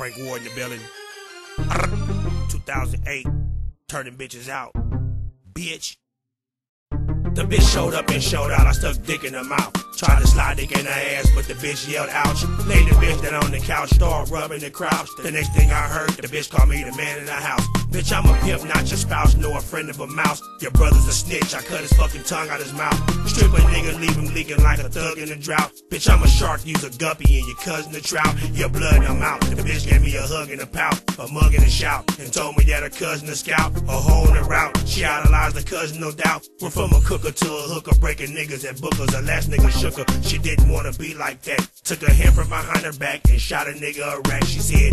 Frank Ward in the building. 2008, turning bitches out. Bitch. The bitch showed up and showed out. I stuck dick in her mouth. Tried to slide dick in her ass, but the bitch yelled ouch. Laid the bitch down on the couch, started rubbing the crouch. The next thing I heard, the bitch called me the man in the house. Bitch, I'm a pimp, not your spouse, nor a friend of a mouse. Your brother's a snitch, I cut his fucking tongue out his mouth. Strip a nigga, leave him leaking like a thug in a drought. Bitch, I'm a shark, use a guppy, and your cousin a trout. Your blood, I'm out. The bitch gave me a hug and a pout, a mug and a shout, and told me that her cousin a scout, a hole in the route. She cousin, no doubt. Went from a cooker to a hooker, breaking niggas at bookers. The last nigga shook her, she didn't wanna be like that. Took her hand from behind her back and shot a nigga a rack. She said,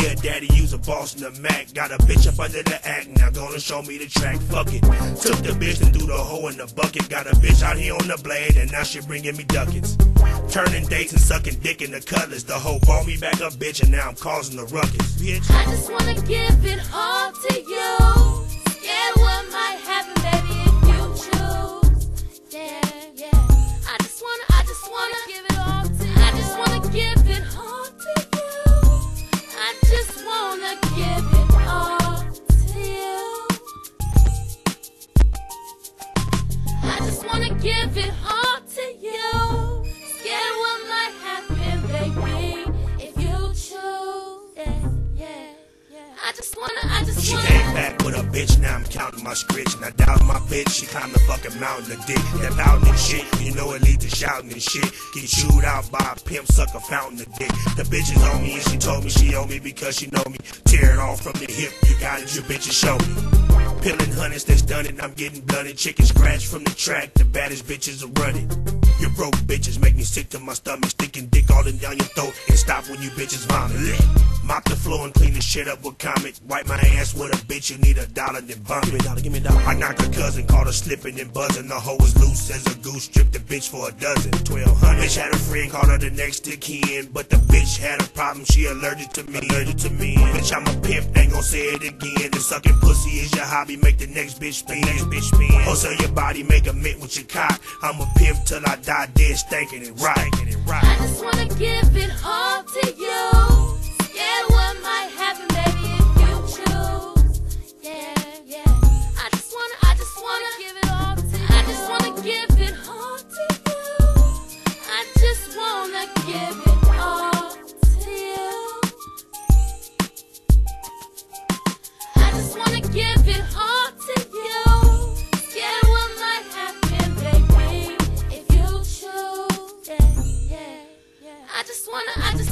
Yeah, daddy, use a boss in the Mac. Got a bitch up under the act. Now gonna show me the track, fuck it. Took the bitch and threw the hoe in the bucket. Got a bitch out here on the blade and now she bringing me ducats. Turning dates and sucking dick in the cutlass. The hoe bought me back up, bitch, and now I'm causing the ruckus, bitch. I just wanna give it all to you. Wanna give it all to you. Scared what might happen, baby, if you choose. Yeah, yeah, yeah. I just wanna, I just She wanna. came back with a bitch, now I'm counting my scripts. And I doubt my bitch, she climbed the fucking mountain of dick. That mountain and shit, you know it leads to shouting and shit. Get chewed out by a pimp sucker fountain of dick. The bitch is on me and she told me she owe me because she know me. Tear it off from the hip, you got it, you bitches show me. Peeling hundreds that's done it, I'm getting blunted. Chicken scratch from the track, the baddest bitches are running. You broke bitches make me sick to my stomach, sticking dick all in down your throat, and stop when you bitches vomit. Mop the floor and clean the shit up with comet. Wipe my ass with a bitch, you need a dollar, then bump Give me a dollar, give me a dollar. I knocked a cousin, caught her slipping and buzzing. The hoe was loose as a goose, stripped the bitch for a dozen. Twelve hundred. Bitch had a friend, called her the next to kin, but the bitch had a problem, she allergic to me. Allergic to me. Bitch, I'm a pimp, ain't gon' say it again. The sucking pussy is your hobby, make the next bitch spin. Next bitch spin. Wholesale your body, make a mint with your cock. I'm a pimp till I die dead, stankin' and right. I just wanna give it all to you. just wanna, I just